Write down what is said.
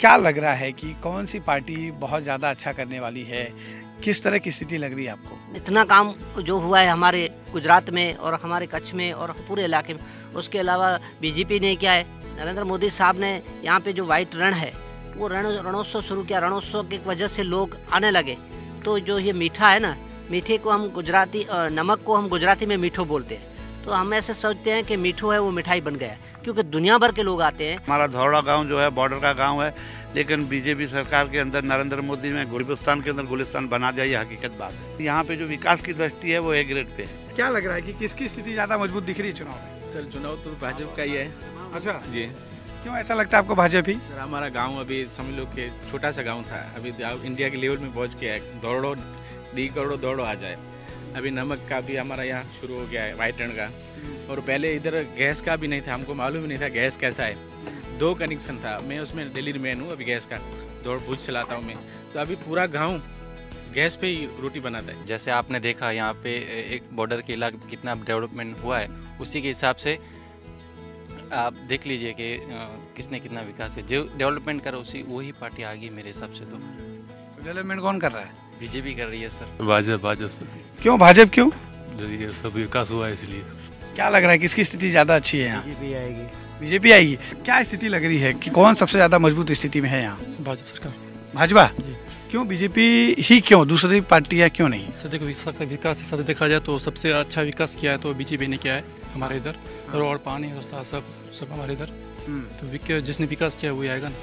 क्या लग रहा है कि कौन सी पार्टी बहुत ज़्यादा अच्छा करने वाली है? किस तरह की स्थिति लग रही है आपको? इतना काम जो हुआ है हमारे गुजरात में और हमारे कच्छ में और पूरे इलाके में, उसके अलावा बीजेपी ने क्या है, नरेंद्र मोदी साहब ने यहाँ पे जो वाइट रण है, वो रण, रणोत्सव शुरू किया, रणोत्सव की वजह से लोग आने लगे। तो जो ये मीठा है ना, मीठे को हम गुजराती नमक को हम गुजराती में मीठो बोलते हैं। तो हम ऐसे सोचते हैं कि मीठू है वो मिठाई बन गया। क्योंकि दुनिया भर के लोग आते हैं। हमारा धौड़ा गाँव जो है बॉर्डर का गाँव है लेकिन बीजेपी सरकार के अंदर नरेंद्र मोदी ने गुलिस्तान के अंदर गुलिस्तान बना दिया ये हकीकत बात है। यहाँ पे जो विकास की दृष्टि है वो ए ग्रेड पे है। क्या लग रहा है कि किसकी स्थिति ज़्यादा मज़बूत दिख रही है चुनाव में? सर चुनाव तो भाजपा का ही है। अच्छा। जी। क्यों ऐसा लगता है आपको भाजपा ही? सर हमारा गाँव अभी समझ लो कि छोटा सा गाँव था। अभी इंडिया के लेवल में पहुँच गया है दौड़ो डी करोड़ो दौड़ो आ जाए। अभी नमक का भी हमारा यहाँ शुरू हो गया है वाइट रण का। और पहले इधर गैस का भी नहीं था हमको मालूम ही नहीं था गैस कैसा है। दो कनेक्शन था मैं उसमें डेली मैन हूँ अभी गैस का दौड़ भूज चलाता हूँ मैं। तो अभी पूरा गाँव गैस पे ही रोटी बनाता है। जैसे आपने देखा यहाँ पे एक बॉर्डर के इलाके कितना डेवलपमेंट हुआ है उसी के हिसाब से आप देख लीजिए कि किसने कितना विकास किया। जो डेवलपमेंट करा उसी वही पार्टी आ गई मेरे हिसाब से तो। डेवलपमेंट कौन कर रहा है? बीजेपी कर रही है सर। भाजपा भाजपा से क्यों भाजपा क्यों? ये सब विकास हुआ है इसलिए। क्या लग रहा है किसकी स्थिति ज़्यादा अच्छी है यहाँ? बीजेपी आएगी। बीजेपी आएगी। क्या स्थिति लग रही है कि कौन सबसे ज़्यादा मज़बूत स्थिति में है यहाँ? भाजपा सरकार। भाजपा। क्यों बीजेपी ही क्यों? दूसरी पार्टियाँ क्यों नहीं? सर देखो विकास का विकास देखा जाए तो सबसे अच्छा विकास किया है तो बीजेपी ने किया है हमारे इधर। रोड पानी रास्ता सब सब हमारे इधर। तो जिसने विकास किया है वही आएगा ना।